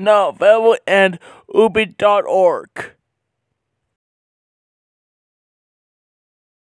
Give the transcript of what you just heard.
Now and Ubi.org.